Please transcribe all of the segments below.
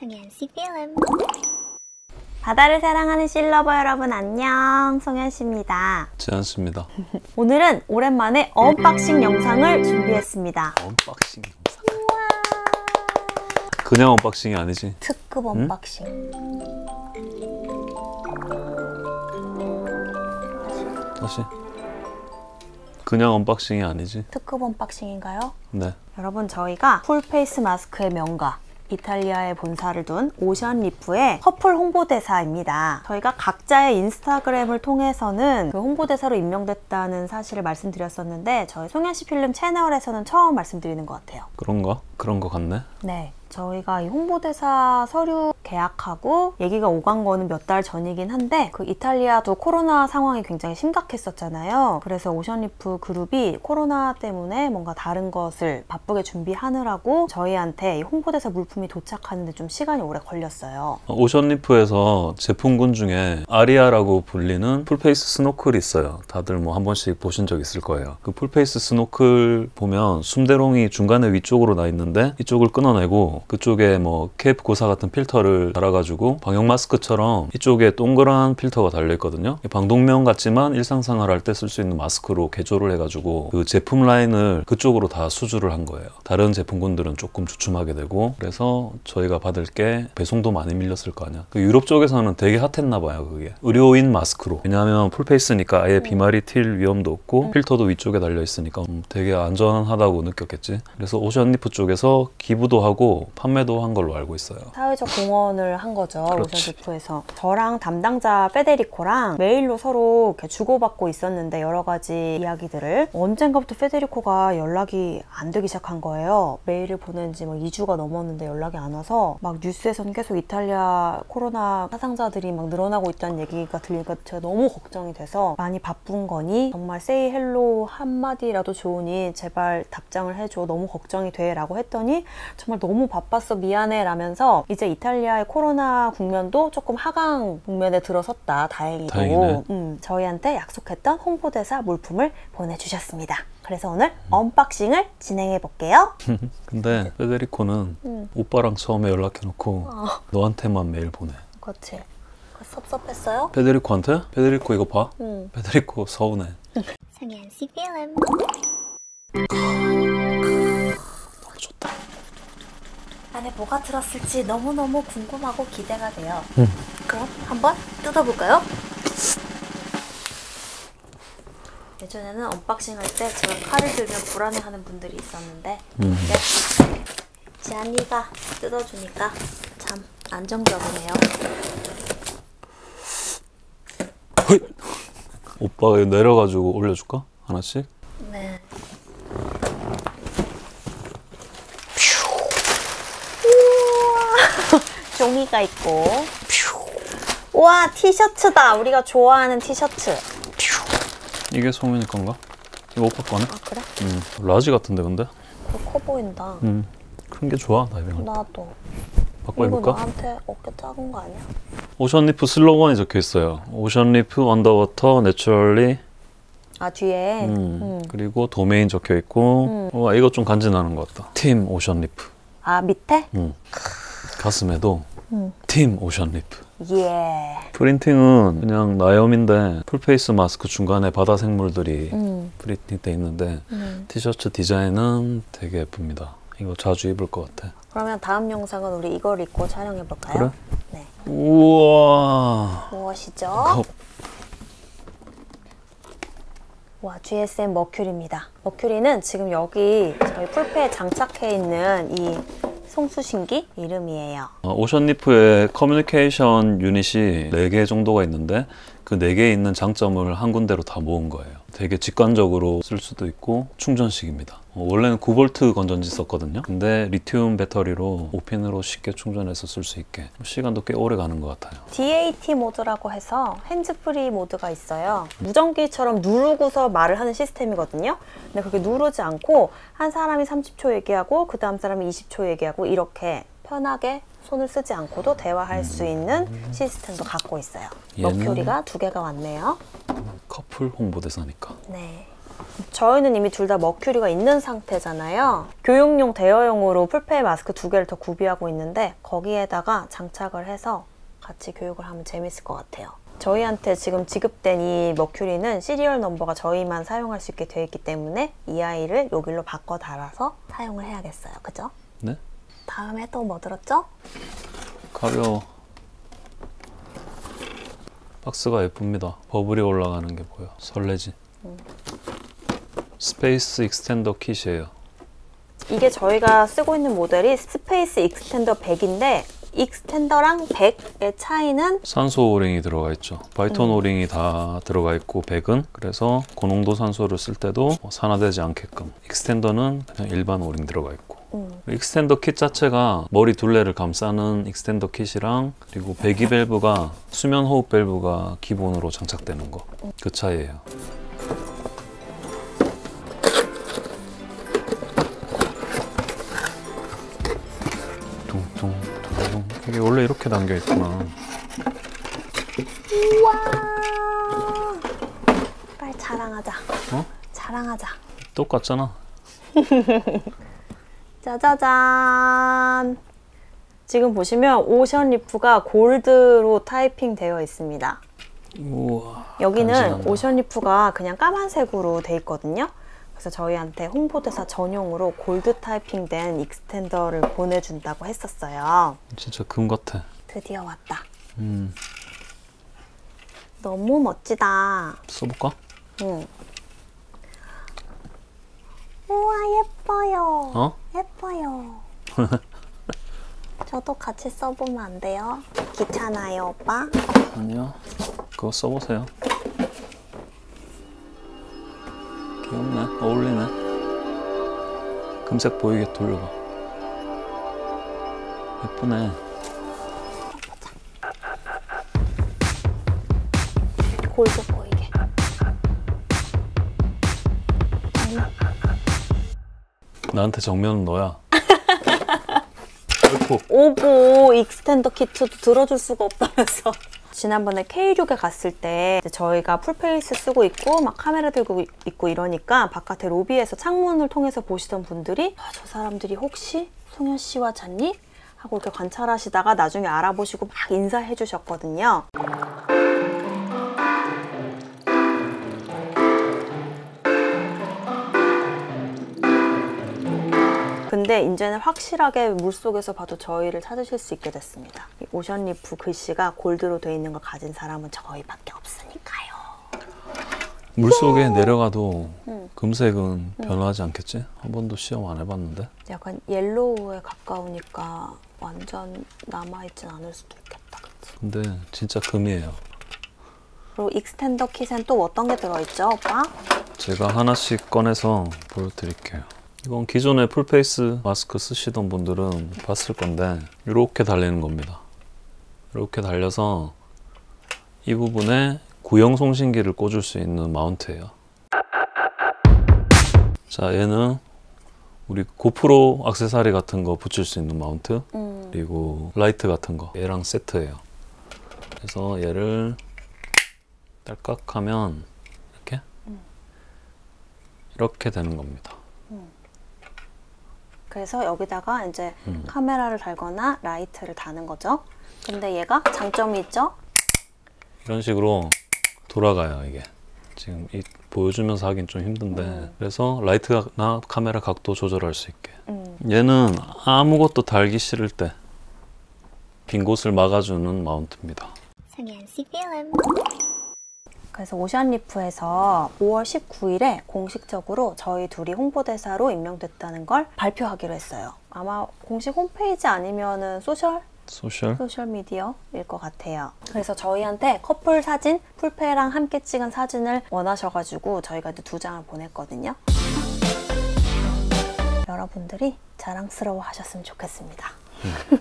송현씨 필름 바다를 사랑하는 sea lover 여러분 안녕 송현씨입니다 재한씨입니다. 오늘은 오랜만에 unboxing 영상을 준비했습니다 unboxing 영상. 그냥 unboxing이 아니지. 특급 unboxing 다시. 그냥 unboxing이 아니지. 특급 unboxing인가요? 네. 여러분 저희가 full face 마스크의 명가 이탈리아에 본사를 둔 Ocean Reef의 커플 홍보대사입니다. 저희가 각자의 인스타그램을 통해서는 그 홍보대사로 임명됐다는 사실을 말씀드렸었는데 저희 송현씨 필름 채널에서는 처음 말씀드리는 것 같아요. 그런가? 그런 거 같네. 네. 저희가 이 홍보대사 서류 계약하고 얘기가 오간 거는 몇 달 전이긴 한데 그 이탈리아도 코로나 상황이 굉장히 심각했었잖아요. 그래서 Ocean Reef 그룹이 코로나 때문에 뭔가 다른 것을 바쁘게 준비하느라고 저희한테 이 홍보대사 물품이 도착하는데 좀 시간이 오래 걸렸어요. 오션리프에서 제품군 중에 아리아라고 불리는 full face 스노클이 있어요. 다들 뭐 한 번씩 보신 적 있을 거예요. 그 full face 스노클 보면 숨대롱이 중간에 위쪽으로 나 있는데 이쪽을 끊어내고 그쪽에 뭐 KF94 같은 필터를 달아가지고 방역 마스크처럼 이쪽에 동그란 필터가 달려 있거든요. 방독면 같지만 일상생활 할 때 쓸 수 있는 마스크로 개조를 해가지고 그 제품 라인을 그쪽으로 다 수주를 한 거예요. 다른 제품군들은 조금 주춤하게 되고 그래서 저희가 받을 게 배송도 많이 밀렸을 거 아니야. 그 유럽 쪽에서는 되게 핫했나 봐요. 그게 의료인 마스크로. 왜냐하면 full face니까 아예 비말이 튈 위험도 없고 필터도 위쪽에 달려 있으니까 음, 되게 안전하다고 느꼈겠지. 그래서 오션리프 쪽에서 기부도 하고 판매도 한 걸로 알고 있어요. 사회적 공헌 을 한 거죠. 오션리프에서. 저랑 담당자 페데리코랑 메일로 서로 이렇게 주고받고 있었는데 여러 가지 이야기들을 언젠가부터 페데리코가 연락이 안 되기 시작한 거예요. 메일을 보낸 지뭐 2주가 넘었는데 연락이 안 와서 막 뉴스에서는 계속 이탈리아 코로나 사상자들이 막 늘어나고 있다는 얘기가 들리니까 제가 너무 걱정이 돼서 많이 바쁜 거니 정말 say hello 한마디라도 좋으니 제발 답장을 해줘 너무 걱정이 돼 라고 했더니 정말 너무 바빴어 미안해 라면서 이제 이탈리아 의 코로나 국면도 조금 하강 국면에 들어섰다 다행히도 다행이네. 음, 저희한테 약속했던 홍보대사 물품을 보내주셨습니다 그래서 오늘 unboxing을 진행해 볼게요 근데 페데리코는 음. 오빠랑 처음에 연락해놓고 어. 너한테만 메일 보내. 그렇지 그 섭섭했어요? 페데리코한테? 페데리코 이거 봐. 응. 페데리코 서운해. 송현씨 필름 안에 뭐가 들었을지 너무너무 궁금하고 기대가 돼요 응. 그럼 한번 뜯어볼까요? 예전에는 unboxing 할 때 제가 칼을 들면 불안해하는 분들이 있었는데 음. 재한이가 뜯어주니까 참 안정적이네요. 허이! 오빠가 내려가지고 올려줄까? 하나씩? 네. 우와 종이가 있고 우와 티셔츠다 우리가 좋아하는 티셔츠 이게 송현이 건가? 이거 오빠 거네? 아 그래? 음, large 같은데 근데? 커 보인다 음, 큰 게 좋아 다이빙은. 나도 바꿔 입을까? 나한테 어깨 작은 거 아니야? 오션리프 슬로건이 적혀 있어요. 오션리프 underwater naturally 아 뒤에 음, 음. 그리고 도메인 적혀 있고 와 이거 좀 간지나는 것 같다. 팀 오션리프 아 밑에? 음. 가슴에도 음. 팀 오션리프 예 printing은 그냥 나염인데 full face 마스크 중간에 바다 생물들이 음. printing 돼 있는데 음. 티셔츠 디자인은 되게 예쁩니다. 이거 자주 입을 것 같아. 그러면 다음 영상은 우리 이걸 입고 촬영해 볼까요? 그래? 네. 우와. 무엇이죠? 컵. 와, GSM 머큐리입니다. 머큐리는 지금 여기 저희 풀페에 장착해 있는 이 송수신기 이름이에요. 어, 오션리프의 커뮤니케이션 유닛이 4개 정도가 있는데 그 4개에 있는 장점을 한 군데로 다 모은 거예요. 되게 직관적으로 쓸 수도 있고 충전식입니다. 어, 원래는 9V 건전지 썼거든요. 근데 리튬 배터리로 5핀으로 쉽게 충전해서 쓸 수 있게 시간도 꽤 오래 가는 것 같아요. DAT 모드라고 해서 hands-free 모드가 있어요. 무전기처럼 누르고서 말을 하는 시스템이거든요. 근데 그렇게 누르지 않고 한 사람이 30초 얘기하고 그 다음 사람이 20초 얘기하고 이렇게 편하게 손을 쓰지 않고도 대화할 수 있는 시스템도 갖고 있어요. 머큐리가 두 개가 왔네요. 커플 홍보대사니까. 네. 저희는 이미 둘 다 머큐리가 있는 상태잖아요. 교육용 대여용으로 full face 마스크 두 개를 더 구비하고 있는데 거기에다가 장착을 해서 같이 교육을 하면 재밌을 것 같아요. 저희한테 지금 지급된 이 머큐리는 serial number가 저희만 사용할 수 있게 되어 있기 때문에 이 아이를 여기로 바꿔 달아서 사용을 해야겠어요. 그죠? 네? 다음에 또 뭐 들었죠? 가벼워. 박스가 예쁩니다. 버블이 올라가는 게 보여. 설레지. Space Extender kit이에요. 이게 저희가 쓰고 있는 모델이 Space Extender 100인데 Extender랑 100의 차이는 산소 O-ring이 들어가 있죠. Viton O-ring이 다 들어가 있고 100은 그래서 고농도 산소를 쓸 때도 뭐 산화되지 않게끔 Extender는 그냥 일반 O-ring 들어가 있고 음, Extender kit 자체가 머리 둘레를 감싸는 Extender kit이랑 그리고 배기 밸브가 수면 호흡 밸브가 기본으로 장착되는 거 그 차이예요. 둥둥 둥둥 이게 원래 이렇게 담겨 있구나. 우와 빨리 자랑하자 어? 자랑하자 똑같잖아. 짜자잔 지금 보시면 오션 리프가 골드로 타이핑 되어 있습니다 우와. 여기는 간지난다. 오션 리프가 그냥 까만색으로 돼 있거든요 그래서 저희한테 홍보대사 전용으로 gold typing 된 Extender를 보내준다고 했었어요 진짜 금 같아. 드디어 왔다 음, 너무 멋지다 써볼까? 응. 우와 예뻐요. 어? 예뻐요. 저도 같이 써보면 안 돼요? 귀찮아요, 오빠? 아니요. 그거 써보세요. 귀엽네. 어울리네. 금색 보이게 돌려봐. 예쁘네. 골드 보이게. 얼마? 나한테 정면은 너야. 오고 익스텐더 키트도 들어줄 수가 없다면서. 지난번에 K6에 갔을 때 저희가 풀페이스 쓰고 있고 막 카메라 들고 있고 이러니까 바깥에 로비에서 창문을 통해서 보시던 분들이 아, 저 사람들이 혹시 송현 씨와 잤니? 하고 이렇게 관찰하시다가 나중에 알아보시고 막 인사해 주셨거든요. 근데 이제는 확실하게 물속에서 봐도 저희를 찾으실 수 있게 됐습니다. 이 오션리프 글씨가 골드로 돼 있는 걸 가진 사람은 저희밖에 없으니까요. 물속에 내려가도 응. 금색은 변하지 않겠지? 한 번도 시험 안 해봤는데. 약간 옐로우에 가까우니까 완전 남아있진 않을 수도 있겠다. 그치? 근데 진짜 금이에요. 그리고 extender kit엔 또 어떤 게 들어있죠, 오빠? 제가 하나씩 꺼내서 보여드릴게요. 이건 기존에 full face 마스크 쓰시던 분들은 봤을 건데 이렇게 달리는 겁니다. 이렇게 달려서 이 부분에 구형 송신기를 꽂을 수 있는 마운트예요. 자, 얘는 우리 고프로 액세서리 같은 거 붙일 수 있는 마운트 음. 그리고 라이트 같은 거 얘랑 세트예요. 그래서 얘를 딸깍 하면 이렇게 이렇게 되는 겁니다. 그래서 여기다가 이제 음. 카메라를 달거나 라이트를 다는 거죠. 근데 얘가 장점이 있죠? 이런 식으로 돌아가요 이게 지금 이 보여주면서 하긴 좀 힘든데 음. 그래서 라이트나 카메라 각도 조절할 수 있게 음. 얘는 아무것도 달기 싫을 때 빈 곳을 막아주는 마운트입니다 송현 씨 필름. 그래서 오션리프에서 5월 19일에 공식적으로 저희 둘이 홍보대사로 임명됐다는 걸 발표하기로 했어요. 아마 공식 홈페이지 아니면은 소셜 소셜 소셜 미디어일 것 같아요. 그래서 저희한테 커플 사진, 풀페랑 함께 찍은 사진을 원하셔가지고 저희가 두 장을 보냈거든요. 여러분들이 자랑스러워 하셨으면 좋겠습니다.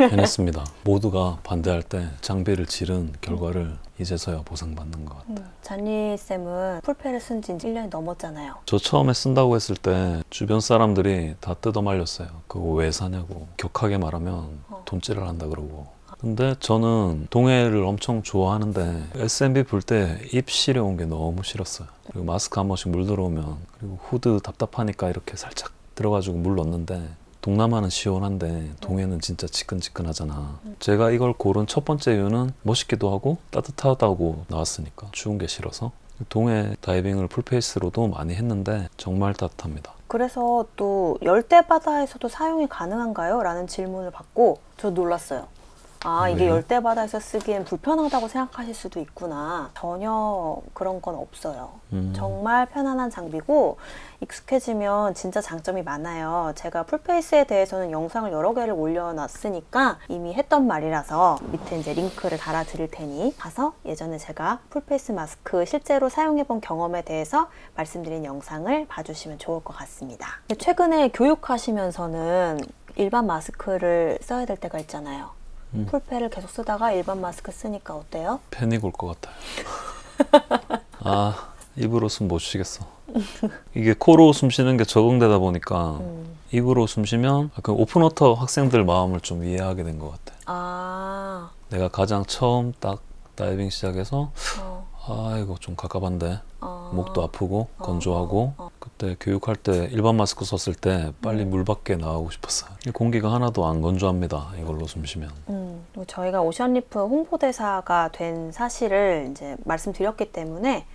해냈습니다 모두가 반대할 때 장비를 지른 결과를 이제서야 보상받는 것 같아요 잔리 쌤은 풀페를 쓴 지 1년이 넘었잖아요. 저 처음에 쓴다고 했을 때 주변 사람들이 다 뜯어 말렸어요 그거 왜 사냐고 격하게 말하면 어. 돈질을 한다 그러고 근데 저는 동해를 엄청 좋아하는데 SMB 불때입 시려운 게 너무 싫었어요. 그리고 마스크 한 번씩 물 들어오면 그리고 후드 답답하니까 이렇게 살짝 들어가지고 물 넣는데 동남아는 시원한데 동해는 진짜 지끈지끈하잖아. 제가 이걸 고른 첫 번째 이유는 멋있기도 하고 따뜻하다고 나왔으니까 추운 게 싫어서 동해 다이빙을 풀페이스로도 많이 했는데 정말 따뜻합니다. 그래서 또 열대 바다에서도 사용이 가능한가요? 라는 질문을 받고 저 놀랐어요. 아, 이게 왜요? 열대 바다에서 쓰기엔 불편하다고 생각하실 수도 있구나. 전혀 그런 건 없어요. 음. 정말 편안한 장비고 익숙해지면 진짜 장점이 많아요. 제가 full face에 대해서는 영상을 여러 개를 올려놨으니까 이미 했던 말이라서 밑에 이제 링크를 달아 드릴 테니 가서 예전에 제가 full face 마스크 실제로 사용해 본 경험에 대해서 말씀드린 영상을 봐주시면 좋을 것 같습니다. 최근에 교육하시면서는 일반 마스크를 써야 될 때가 있잖아요. 음. 풀페를 계속 쓰다가 일반 마스크 쓰니까 어때요? 패닉 올 것 같아요. 아 입으로 숨 못 쉬겠어. 이게 코로 숨 쉬는 게 적응되다 보니까 음. 입으로 숨 쉬면 약간 open water 학생들 마음을 좀 이해하게 된 것 같아. 아, 내가 가장 처음 딱 다이빙 시작해서 어, 아 이거 좀 갑갑한데 어. 목도 아프고 어, 건조하고 어, 어. 그때 교육할 때 일반 마스크 썼을 때 빨리 물 밖에 나가고 싶었어요. 이 공기가 하나도 안 건조합니다. 이걸로 숨 쉬면. 음, 저희가 오션리프 홍보대사가 된 사실을 이제 말씀드렸기 때문에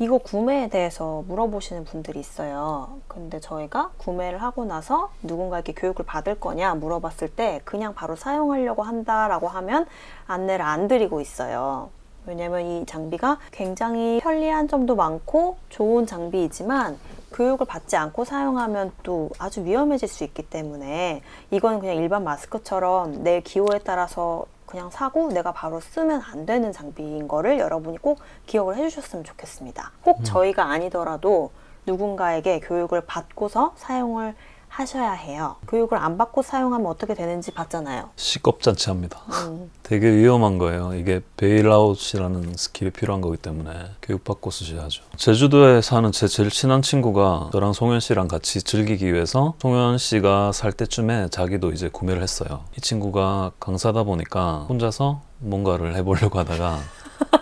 이거 구매에 대해서 물어보시는 분들이 있어요. 근데 저희가 구매를 하고 나서 누군가에게 교육을 받을 거냐 물어봤을 때 그냥 바로 사용하려고 한다라고 하면 안내를 안 드리고 있어요. 왜냐면 이 장비가 굉장히 편리한 점도 많고 좋은 장비이지만 교육을 받지 않고 사용하면 또 아주 위험해질 수 있기 때문에 이건 그냥 일반 마스크처럼 내 기호에 따라서 그냥 사고 내가 바로 쓰면 안 되는 장비인 거를 여러분이 꼭 기억을 해주셨으면 좋겠습니다. 꼭 저희가 아니더라도 누군가에게 교육을 받고서 사용을 하셔야 해요. 교육을 안 받고 사용하면 어떻게 되는지 봤잖아요. 식겁잔치합니다. 음, 되게 위험한 거예요. 이게 bailout이라는 스킬이 필요한 거기 때문에 교육받고 쓰셔야죠. 제주도에 사는 제 제일 친한 친구가 저랑 송현 씨랑 같이 즐기기 위해서 송현 씨가 살 때쯤에 자기도 이제 구매를 했어요. 이 친구가 강사다 보니까 혼자서 뭔가를 해보려고 하다가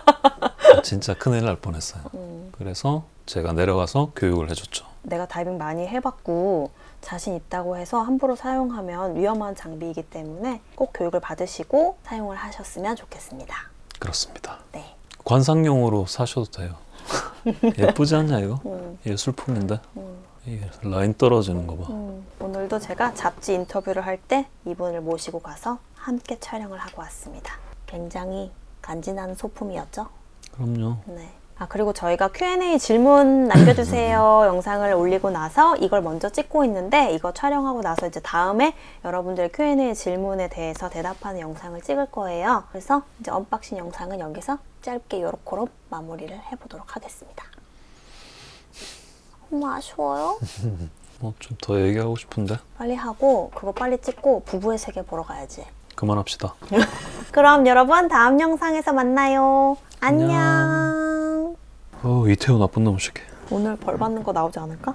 진짜 큰일 날 뻔했어요. 음. 그래서 제가 내려가서 교육을 해줬죠. 내가 다이빙 많이 해봤고 자신 있다고 해서 함부로 사용하면 위험한 장비이기 때문에 꼭 교육을 받으시고 사용을 하셨으면 좋겠습니다. 그렇습니다. 네. 관상용으로 사셔도 돼요. 예쁘지 않냐 이거? 음, 예술품인데 음, 라인 떨어지는 거 봐. 음. 오늘도 제가 잡지 인터뷰를 할 때 이분을 모시고 가서 함께 촬영을 하고 왔습니다. 굉장히 간지나는 소품이었죠? 그럼요. 네. 아, 그리고 저희가 Q&A 질문 남겨주세요 영상을 올리고 나서 이걸 먼저 찍고 있는데 이거 촬영하고 나서 이제 다음에 여러분들의 Q&A 질문에 대해서 대답하는 영상을 찍을 거예요. 그래서 이제 언박싱 영상은 여기서 짧게 요렇게로 마무리를 해보도록 하겠습니다. 너무 아쉬워요. 뭐좀더 얘기하고 싶은데 빨리 하고 그거 빨리 찍고 부부의 세계 보러 가야지. 그만합시다. 그럼 여러분 다음 영상에서 만나요. 안녕. 안녕. 어 이태원 나쁜 놈 새끼. 오늘 벌 받는 거 나오지 않을까?